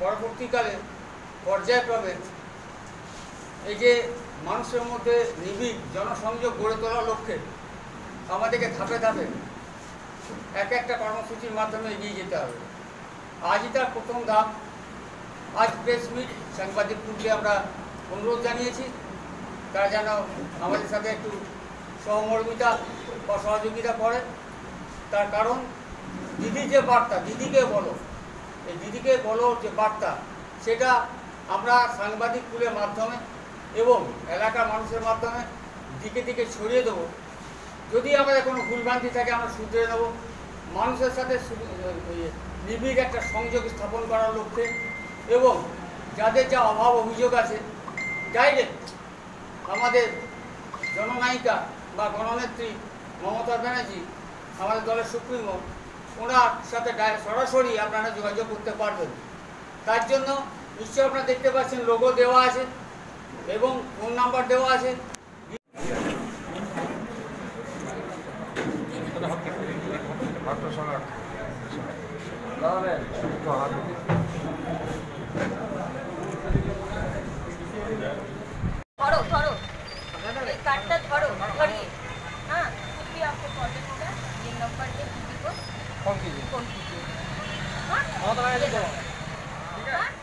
পরবর্তীকালে পর্যায়ক্রমে এই যে মানুষের মধ্যে নিবিড় জনসংযোগ গড়ে তোলার লক্ষ্যে আমাদেরকে ধাপে ধাপে এক একটা কর্মসূচির মাধ্যমে এগিয়ে যেতে হবে। আজই তার প্রথম ধাপ। আজ প্রেস মিট সাংবাদিকদেরকে আমরা অনুরোধ জানিয়েছি। তারা যেন আমাদের সাথে একটু সহমর্মিতা বা সহযোগিতা করে। তার কারণ, দিদি যে বার্তা, দিদিকে বলো। এই দিদিকে বলো যে বার্তা, সেটা আমরা সাংবাদিক কুলের মাধ্যমে এবং এলাকার মানুষের মাধ্যমে দিকে দিকে ছড়িয়ে দেবো। যদি আমাদের কোনো ভুলভ্রান্তি থাকে, আমরা শুধরে নেব। মানুষের সাথে নিবিড় একটা সংযোগ স্থাপন করার লক্ষ্যে এবং যাদের যা অভাব অভিযোগ আছে ডাইরেক্ট আমাদের জননায়িকা বা গণনেত্রী মমতা ব্যানার্জি, আমাদের দলের সুপ্রিমো ওনার সাথে সরাসরি আপনারা যোগাযোগ করতে পারবেন। তার জন্য নিশ্চয়ই আপনারা দেখতে পাচ্ছেন লোগো দেওয়া আছে এবং ফোন নাম্বার দেওয়া আছে। ধরো ধরো। কার্ডটা ধরো, ধরিয়ে। হ্যাঁ, কোন কি কোন কি হ্যাঁ আমাদের আইলে তো ঠিক আছে